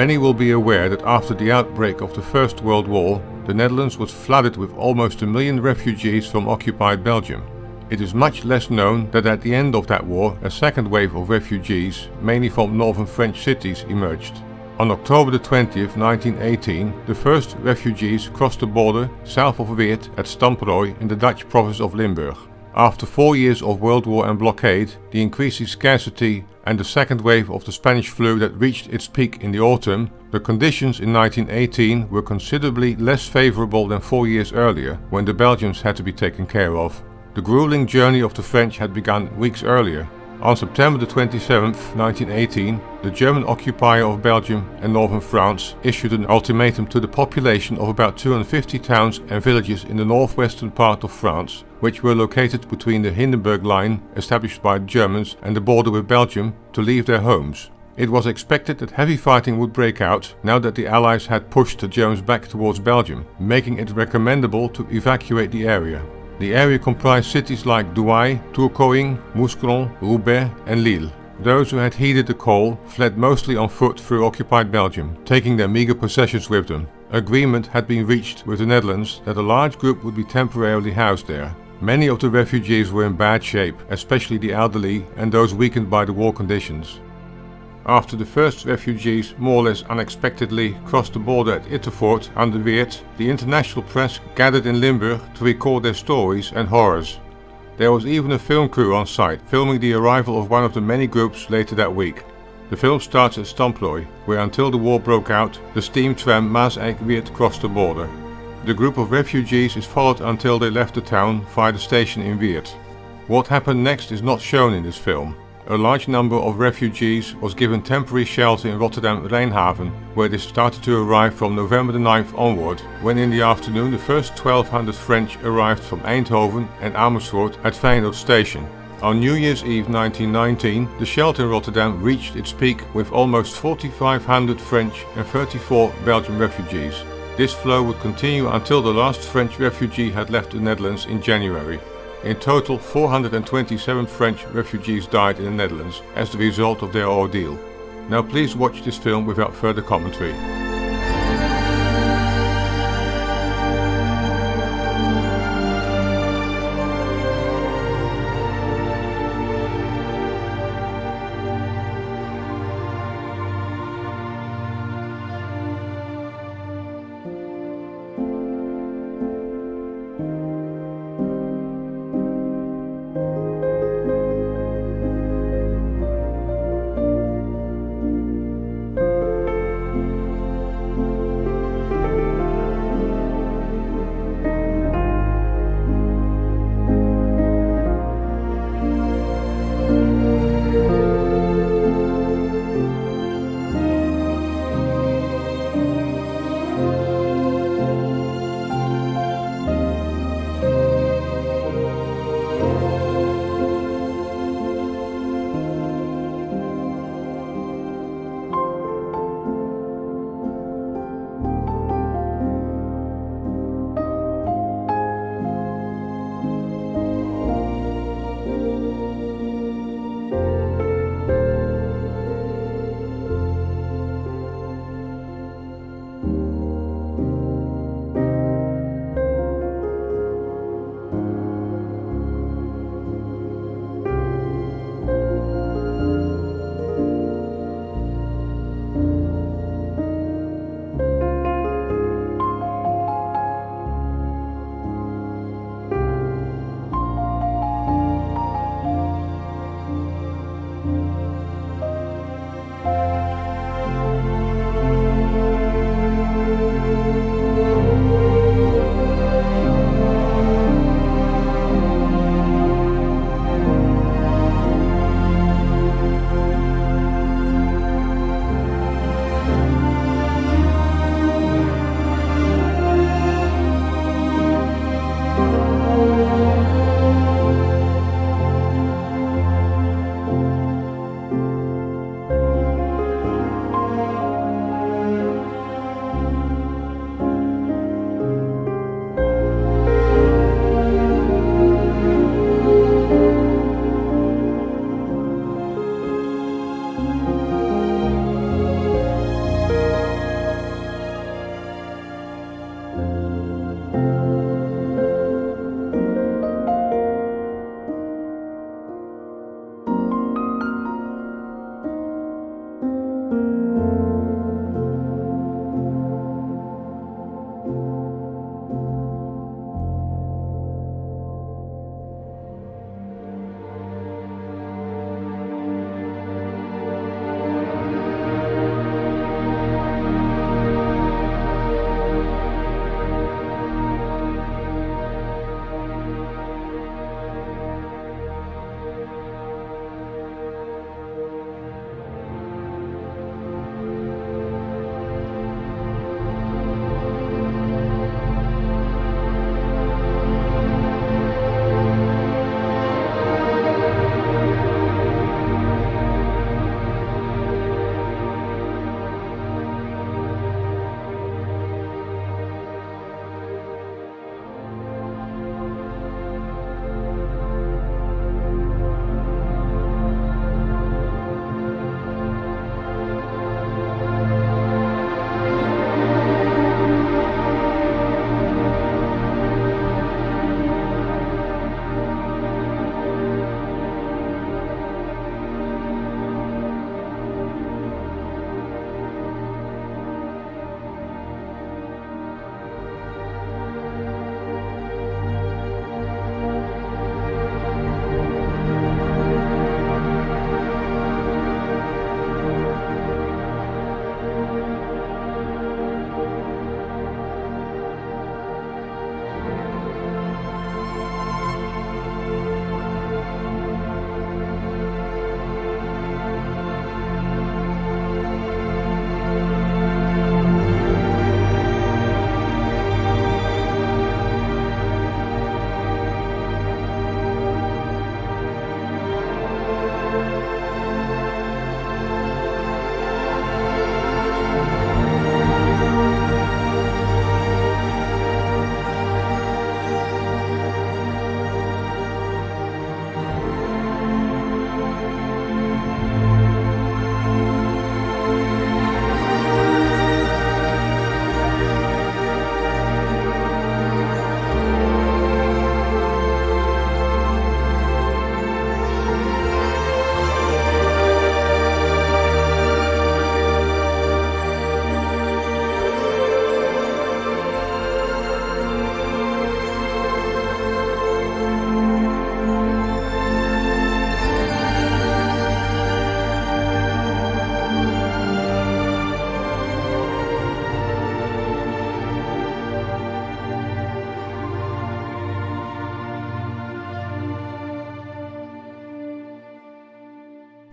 Many will be aware that after the outbreak of the First World War, the Netherlands was flooded with almost a million refugees from occupied Belgium. It is much less known that at the end of that war, a second wave of refugees, mainly from northern French cities, emerged. On October 20, 1918, the first refugees crossed the border south of Weert at Stamproy in the Dutch province of Limburg. After four years of World War and blockade, the increasing scarcity and the second wave of the Spanish flu that reached its peak in the autumn, the conditions in 1918 were considerably less favorable than four years earlier, when the Belgians had to be taken care of. The grueling journey of the French had begun weeks earlier. On September 27, 1918, the German occupier of Belgium and northern France issued an ultimatum to the population of about 250 towns and villages in the northwestern part of France, which were located between the Hindenburg Line, established by the Germans, and the border with Belgium, to leave their homes. It was expected that heavy fighting would break out now that the Allies had pushed the Germans back towards Belgium, making it recommendable to evacuate the area. The area comprised cities like Douai, Tourcoing, Mouscron, Roubaix and Lille. Those who had heeded the call fled mostly on foot through occupied Belgium, taking their meager possessions with them. Agreement had been reached with the Netherlands that a large group would be temporarily housed there. Many of the refugees were in bad shape, especially the elderly and those weakened by the war conditions. After the first refugees more or less unexpectedly crossed the border at Ittervoort under Weert, the international press gathered in Limburg to record their stories and horrors. There was even a film crew on site, filming the arrival of one of the many groups later that week. The film starts at Stamproy, where until the war broke out, the steam tram Maaseik-Weert crossed the border. The group of refugees is followed until they left the town via the station in Weert. What happened next is not shown in this film. A large number of refugees was given temporary shelter in Rotterdam Rijnhaven, where they started to arrive from November the 9th onward, when in the afternoon the first 1200 French arrived from Eindhoven and Amersfoort at Feyenoord station. On New Year's Eve 1919, the shelter in Rotterdam reached its peak with almost 4500 French and 34 Belgian refugees. This flow would continue until the last French refugee had left the Netherlands in January. In total, 427 French refugees died in the Netherlands as the result of their ordeal. Now please watch this film without further commentary.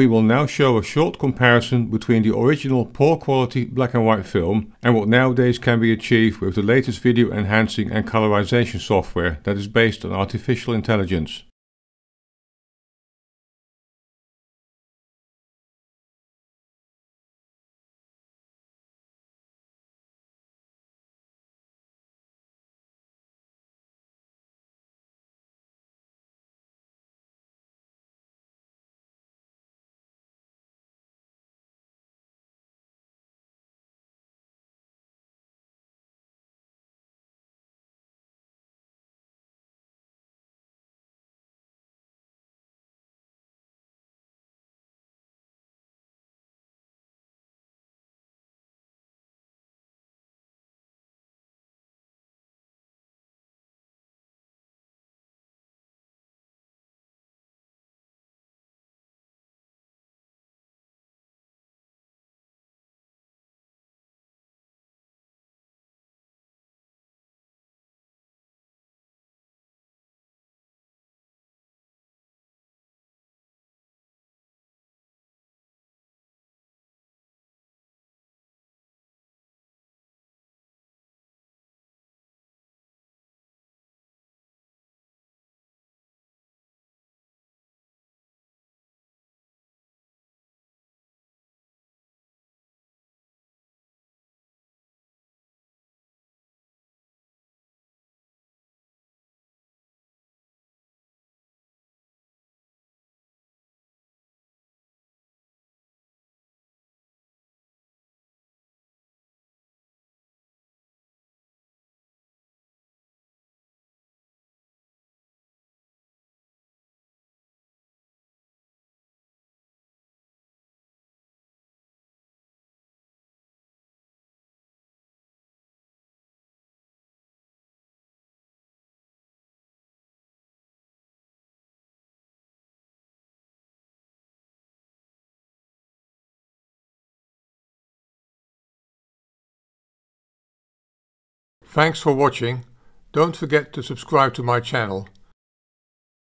We will now show a short comparison between the original poor quality black and white film and what nowadays can be achieved with the latest video enhancing and colorization software that is based on artificial intelligence. Thanks for watching. Don't forget to subscribe to my channel